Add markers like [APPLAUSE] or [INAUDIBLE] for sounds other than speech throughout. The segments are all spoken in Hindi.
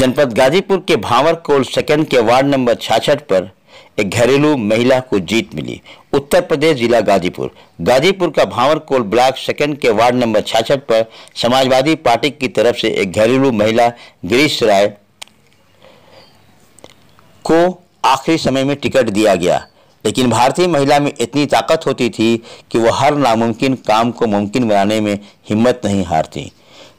जनपद गाजीपुर के भावर कोल सेकंड के वार्ड नंबर छाछठ पर एक घरेलू महिला को जीत मिली। उत्तर प्रदेश जिला गाजीपुर। गाजीपुर का भावर कोल ब्लॉक सेकंड के वार्ड नंबर छाछठ पर समाजवादी पार्टी की तरफ़ से एक घरेलू महिला गिरीश राय को आखिरी समय में टिकट दिया गया। लेकिन भारतीय महिला में इतनी ताकत होती थी कि वह हर नामुमकिन काम को मुमकिन बनाने में हिम्मत नहीं हारती।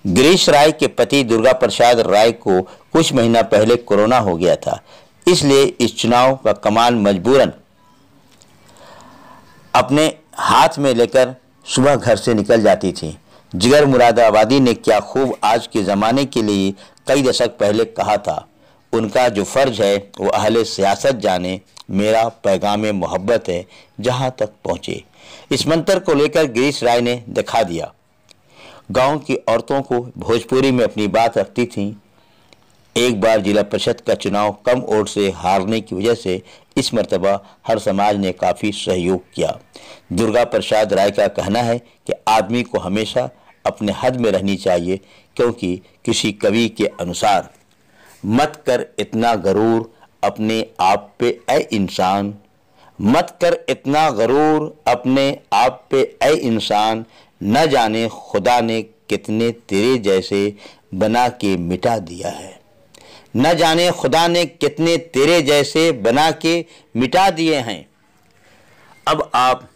गिरीश राय के पति दुर्गा प्रसाद राय को कुछ महीना पहले कोरोना हो गया था। इसलिए इस चुनाव का कमान मजबूरन अपने हाथ में लेकर सुबह घर से निकल जाती थी। जिगर मुरादाबादी ने क्या खूब आज के ज़माने के लिए कई दशक पहले कहा था। उनका जो फ़र्ज़ है, वो अहले सियासत जाने, मेरा पैगाम मोहब्बत है, जहाँ तक पहुँचे। इस मंत्र को लेकर गिरीश राय ने दिखा दिया। गाँव की औरतों को भोजपुरी में अपनी बात रखती थीं एक बार जिला परिषद का चुनाव कम वोट से हारने की वजह से इस मरतबा हर समाज ने काफ़ी सहयोग किया। दुर्गा प्रसाद राय का कहना है कि आदमी को हमेशा अपने हद में रहनी चाहिए, क्योंकि किसी कवि के अनुसार, मत कर इतना गरूर अपने आप पे ए इंसान। मत कर इतना गरूर अपने आप पे ए इंसान। न जाने खुदा ने कितने तेरे जैसे बना के मिटा दिया है। न जाने खुदा ने कितने तेरे जैसे बना के मिटा दिए हैं। अब आप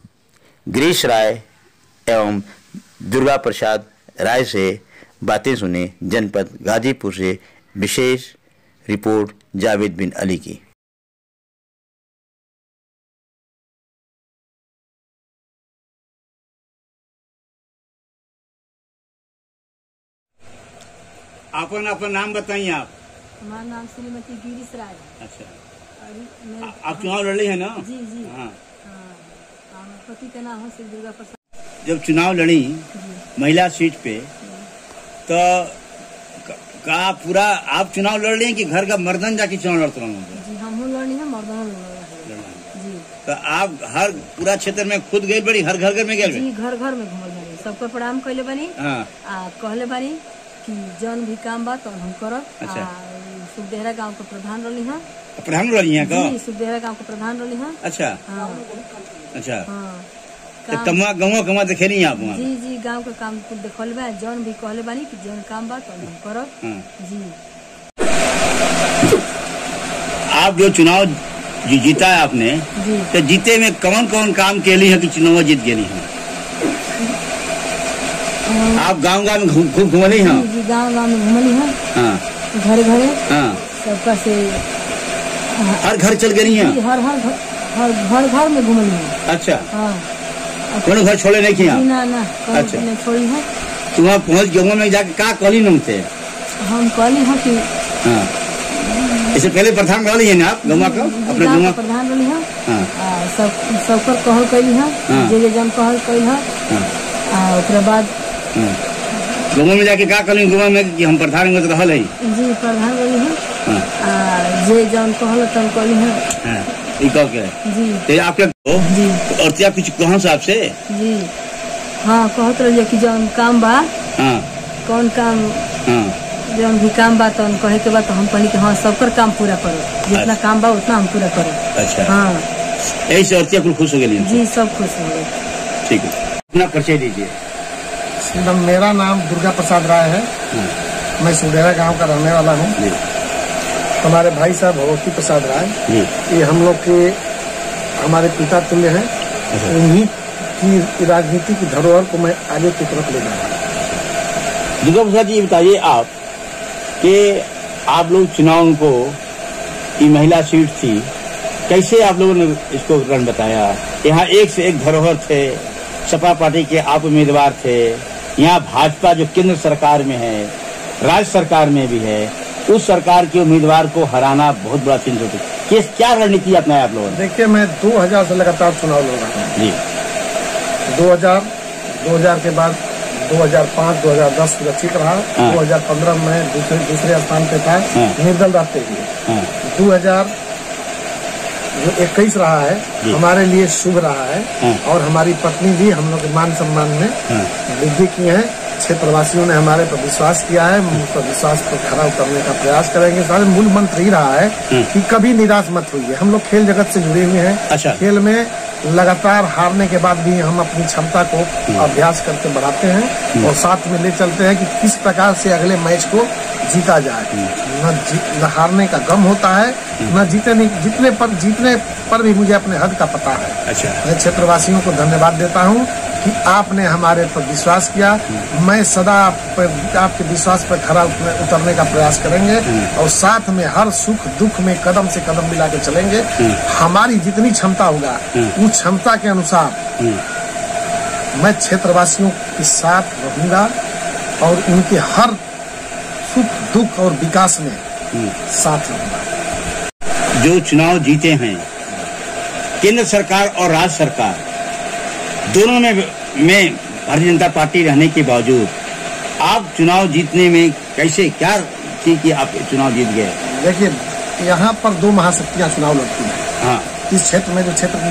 गिरीश राय एवं दुर्गा प्रसाद राय से बातें सुने, जनपद गाजीपुर से विशेष रिपोर्ट जावेद बिन अली की। अपन अपन नाम बताइए आप। हमारा नाम श्रीमती गिरीश राय अच्छा। मेरे आप चुनाव लड़े हैं ना? जी जी। हाँ। हाँ, पति का नाम है श्री दुर्गा प्रसाद जब चुनाव लड़ी महिला सीट पे तो का पूरा आप चुनाव लड़ रहे हैं कि घर का मर्दन जाके चुनाव लड़ते रहो? जी हम लड़नी है मर्दाना जी। तो आप हर पूरा क्षेत्र में खुद गए बड़ी हर घर घर में गए जी घर घर में घूमल बानी। सबको प्रणाम कैले बानी। हाँ। आ कहले बानी कि जौन भी काम बा तो हम करब। अच्छा। सुखदेहरा गाँव के प्रधान रहनी है प्रधान लड़ी हैं का? सुखदेहरा गाँव के प्रधान रहनी है अच्छा। हाँ। अच्छा। हाँ। तो काम तमा गवा गवा देखे नहीं आप वहाँ? जी जी गाँव के काम कुल देखल बा जौन भी कहले बानी कि जौन काम बा तो हम करब। हाँ जी। आप जो चुनाव जी जीता है आपने जी। तो जीते में कौन कौन काम के लिए है कि चुनाव जीत गए हैं? आप गाँव गाँव में खूब घूमली हैं? जी जी गाँव गाँव में घूमली है। हाँ। घरे घरे हाँ। सबका से हर घर चल गई हैं? हर हर घर हर घर घर में घूमली है अच्छा। हाँ। कोनो घर छोड़े नहीं किया? ना ना अच्छा। छोड़ी है। तो वहाँ पहुँच गए में जाके का कहली नम थे हम कहली है कि हाँ। इससे पहले प्रधान रहली है ना आप गवा का? अपने गाँव प्रधान रही है। हाँ। आ, सब सबकर कहल कैली है हाँ। जे जे जन कहल कैल है। हाँ। ओकरा बाद हाँ। गवा में जाके का कहली गवा में कि हम प्रधान में रहल है जी प्रधान रही है। हाँ जे जन कहल तन कहली है हाँ ई कह के। जी। तो आपके जी। और क्या कुछ कहाँ से? आपसे जी। हाँ कहत रहिए कि जौन काम बा हाँ। कौन काम? हाँ। जौन भी काम बा तौन कहे के बाद तो हम कहली कि हाँ सबकर काम पूरा करो। जितना अच्छा। काम बा उतना हम पूरा करो। अच्छा। हाँ। ऐसे औरतिया कुल खुश हो गई जी सब खुश हो गए ठीक है। अपना परिचय दीजिए। मेरा नाम दुर्गा प्रसाद राय है। मैं सुडेरा गाँव का रहने वाला हूँ। हमारे भाई साहब भगवती प्रसाद राय। ये हम लोग के हमारे पिता तुल्य हैं। उन्हीं की राजनीति की धरोहर को मैं आगे की तरफ़ ले जा रहा हूँ। दुर्गा प्रसाद जी बताइए आप कि आप लोग चुनाव को ये महिला सीट थी कैसे आप लोगों ने इसको रण बताया? यहाँ एक से एक धरोहर थे सपा पार्टी के आप उम्मीदवार थे। यहाँ भाजपा जो केंद्र सरकार में है राज्य सरकार में भी है उस सरकार के उम्मीदवार को हराना बहुत बड़ा चिंता होती किस क्या रणनीति अपनाया आप लोगों ने? देखिए मैं 2000 से लगातार चुनाव लड़ रहा हूँ। जी। 2000 2000 के बाद 2005 2010 सुरक्षित रहा। हाँ। 2015 में दूसरे दूसरे स्थान पे था। हाँ। निर्दल रहते हुए। हाँ। 2000 जो इक्कीस रहा है हमारे लिए शुभ रहा है हाँ। और हमारी पत्नी भी हम लोग के मान सम्मान में हाँ। वृद्धि की है। क्षेत्रवासियों ने हमारे पर विश्वास किया है पर विश्वास पर खरा उतरने का प्रयास करेंगे। सारे मूल मंत्र ही रहा है कि कभी निराश मत होइए। हम लोग खेल जगत से जुड़े हुए हैं। अच्छा। खेल में लगातार हारने के बाद भी हम अपनी क्षमता को अभ्यास करके बढ़ाते हैं। और साथ में ले चलते हैं कि किस प्रकार से अगले मैच को जीता जाए। न, जी, न हारने का गम होता है न जीतने जीतने पर जीतने पर भी मुझे अपने हद का पता है। अच्छा। मैं क्षेत्रवासियों को धन्यवाद देता हूँ कि आपने हमारे पर विश्वास किया। मैं सदा आप पर आपके विश्वास पर खरा उतरने उतरने का प्रयास करेंगे और साथ में हर सुख दुख में कदम से कदम मिला के चलेंगे। हमारी जितनी क्षमता होगा उस क्षमता के अनुसार मैं क्षेत्रवासियों के साथ रहूँगा और उनके हर सुख दुख और विकास में साथ रहूँगा जो चुनाव जीते हैं केंद्र सरकार और राज्य सरकार दोनों में में भारतीय जनता पार्टी रहने के बावजूद आप चुनाव जीतने में कैसे क्या थी कि आप चुनाव जीत गए? देखिए यहाँ पर दो महाशक्तियाँ चुनाव लड़ती हैं। हाँ। इस क्षेत्र में जो क्षेत्र की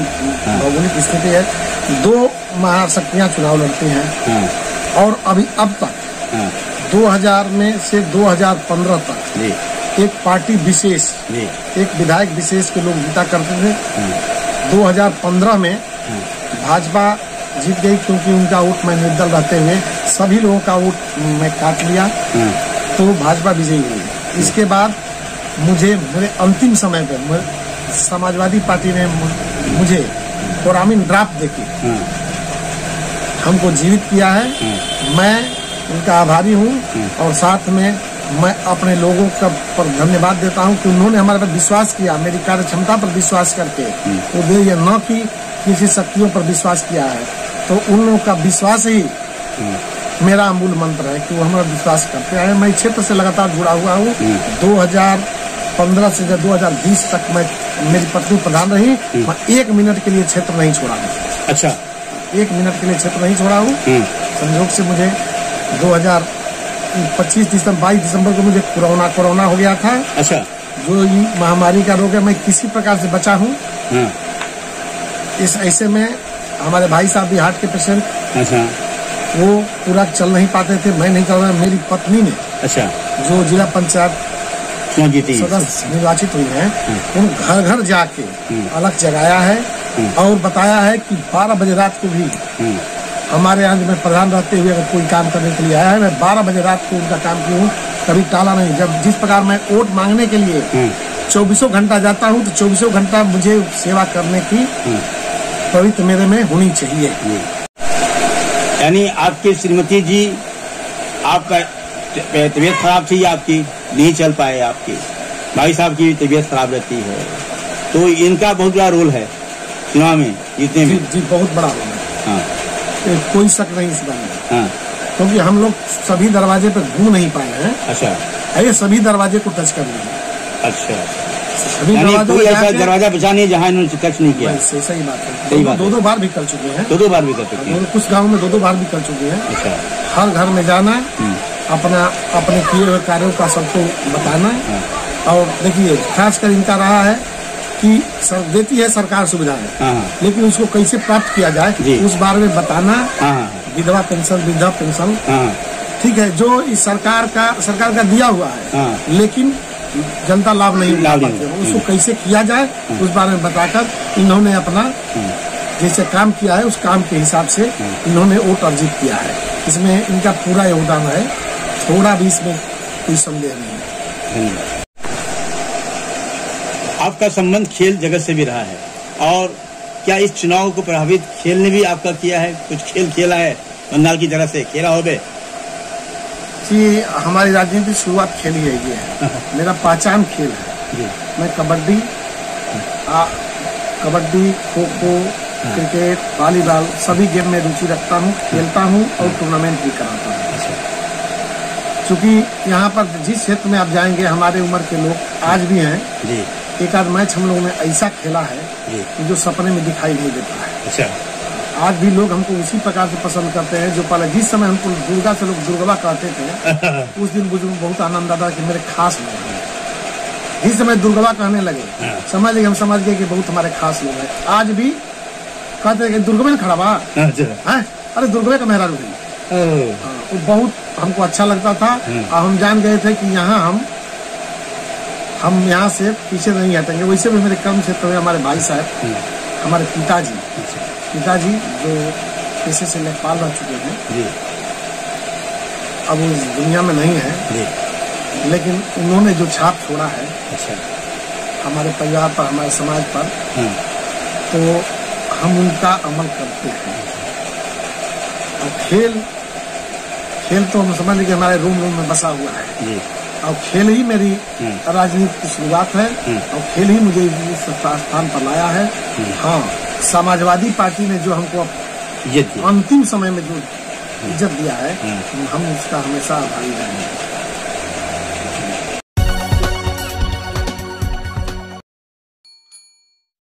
भौगोलिक स्थिति है दो महाशक्तियाँ चुनाव लड़ती हैं। हाँ। और अभी अब तक हाँ। 2000 में से 2015 तक। एक पार्टी विशेष एक विधायक विशेष के लोग जीता करते थे। 2015 में भाजपा जीत गई क्योंकि उनका वोट मैं निर्दल रहते हुए सभी लोगों का वोट मैं काट लिया। तो भाजपा विजयी हुई। इसके बाद मुझे मेरे अंतिम समय पर समाजवादी पार्टी ने मुझे कोरामीन ड्राफ्ट देके हमको जीवित किया है। मैं उनका आभारी हूँ और साथ में मैं अपने लोगों का पर धन्यवाद देता हूँ कि उन्होंने हमारे पर विश्वास किया मेरी कार्य क्षमता पर विश्वास करके। वो ये न कि किसी शक्तियों पर विश्वास किया है। तो उन लोगों का विश्वास ही मेरा मूल मंत्र है कि वो हमारा विश्वास करते हैं मैं क्षेत्र से लगातार जुड़ा हुआ हूँ। 2015 से जब 2020 तक मैं मेरी पत्नी प्रधान रही। मैं एक मिनट के लिए क्षेत्र नहीं छोड़ा हूँ। अच्छा। एक मिनट के लिए क्षेत्र नहीं छोड़ा हूँ। हम्म, संयोग से मुझे 2025 दिसंबर 22 दिसंबर को मुझे कोरोना कोरोना हो गया था। अच्छा। जो ये महामारी का रोग है मैं किसी प्रकार से बचा हूँ। हाँ। इस ऐसे में हमारे भाई साहब भी हार्ट के पेशेंट अच्छा। वो पूरा चल नहीं पाते थे मैं नहीं कर रहा मेरी पत्नी ने अच्छा। जो जिला पंचायत सदस्य निर्वाचित हुई है उन घर घर जाके अलग जगाया है और बताया है कि 12 बजे रात को भी हमारे यहाँ जो मैं प्रधान रहते हुए अगर कोई काम करने के लिए आया है मैं बारह बजे रात को उनका काम की हूँ? कभी टाला नहीं। जब जिस प्रकार मैं वोट मांगने के लिए हम्म, चौबीसों घंटा जाता हूँ तो चौबीसों घंटा मुझे सेवा करने की पवित्र मेरे में होनी चाहिए। यानी आपकी श्रीमती जी आपका तबीयत खराब थी आपकी? नहीं चल पाए आपकी। भाई साहब की तबीयत खराब रहती है। तो इनका बहुत बड़ा रोल है चुनाव में जीतने जी में। जी बहुत बड़ा होगा हाँ। ये कोई शक नहीं इस बारे में हाँ। क्योंकि हम लोग सभी दरवाजे पर घूम नहीं पाए हैं। अच्छा। ये सभी दरवाजे को टच कर लिए अच्छा। सभी ऐसा दरवाज़ा बचा नहीं जहाँ इन्होंने टच नहीं किया। सही बात है। सही दो- बात दो दो बार भी कर चुके हैं। दो दो बार भी कर चुके हैं। कुछ गाँव में दो दो बार भी कर चुके हैं। अच्छा। हर घर में जाना अपना अपने किए हुए कार्यों का सबको बताना और देखिए खासकर इनका रहा है कि सर देती है सरकार सुविधाएँ हाँ हाँ। लेकिन उसको कैसे प्राप्त किया जाए उस बारे में बताना। हाँ विधवा पेंशन वृद्धा पेंशन। ठीक है जो इस सरकार का सरकार का दिया हुआ है। लेकिन जनता लाभ नहीं उठा नहीं उसको कैसे किया जाए उस बारे में बताकर इन्होंने अपना जैसे काम किया है उस काम के हिसाब से इन्होंने वोट अर्जित किया है। इसमें इनका पूरा योगदान है। थोड़ा भी इसमें कोई संदेह नहीं है। धन्यवाद। आपका संबंध खेल जगत से भी रहा है। और क्या इस चुनाव को प्रभावित खेल ने भी आपका किया है? कुछ खेल खेला है? बंगाल की तरफ़ से खेला हो बे कि हमारी राजनीति शुरुआत खेल ही है। है मेरा पहचान खेल है। मैं कबड्डी कबड्डी खो खो क्रिकेट वॉलीबॉल सभी गेम में रुचि रखता हूँ खेलता हूँ और टूर्नामेंट भी कराता हूँ। क्योंकि यहाँ पर जिस क्षेत्र में आप जाएँगे हमारे उम्र के लोग आज भी हैं। जी। एक आध मैच हम लोगों ने ऐसा खेला है कि जो सपने में दिखाई नहीं देता है। अच्छा। आज भी लोग हमको उसी प्रकार से पसंद करते हैं जो पहले जिस समय हमको दुर्गा से लोग दुर्गवा कहते थे [LAUGHS] उस दिन मुझे बहुत आनंद आता कि मेरे खास लोग हैं। जिस समय दुर्गवा कहने लगे हाँ। समझ गए हम समझ गए कि बहुत हमारे खास लोग हैं। आज भी कहते हैं दुर्गवे में खड़ा बा अच्छा। अरे दुर्गवे का मेहरा रुकी वो बहुत हमको अच्छा लगता था। और हम जान गए थे कि यहाँ हम हम यहाँ से पीछे नहीं हटेंगे वैसे भी मेरे कर्म क्षेत्र में हमारे भाई साहब हम्म, हमारे पिताजी। अच्छा। पिताजी जो पेशे से लेखपाल रह चुके हैं। अब वो इस दुनिया में नहीं है। लेकिन उन्होंने जो छाप छोड़ा है अच्छा। हमारे परिवार पर हमारे समाज पर हाँ तो हम उनका अमल करते हैं। और खेल खेल तो हम समझ लीजिए हमारे रूम रूम में बसा हुआ है। और खेल ही मेरी हम्म। राजनीति की शुरुआत है हम्म। और खेल ही मुझे इस स्थान पर लाया है हाँ समाजवादी पार्टी ने जो हमको अंतिम समय में जो इज़्ज़त दिया है हम्म। हम उसका हमेशा आभारी रहेंगे